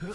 Hmm.